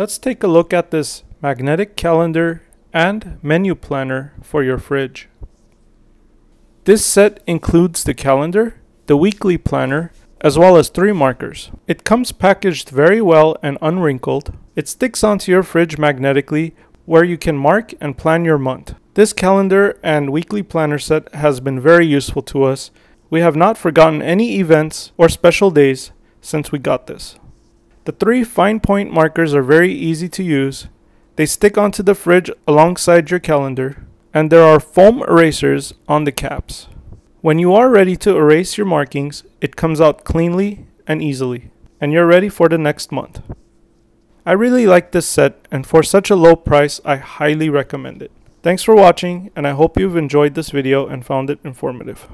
Let's take a look at this magnetic calendar and menu planner for your fridge. This set includes the calendar, the weekly planner, as well as three markers. It comes packaged very well and unwrinkled. It sticks onto your fridge magnetically where you can mark and plan your month. This calendar and weekly planner set has been very useful to us. We have not forgotten any events or special days since we got this. The three fine point markers are very easy to use. They stick onto the fridge alongside your calendar, and there are foam erasers on the caps. When you are ready to erase your markings, it comes out cleanly and easily, and you're ready for the next month. I really like this set, and for such a low price, I highly recommend it. Thanks for watching, and I hope you've enjoyed this video and found it informative.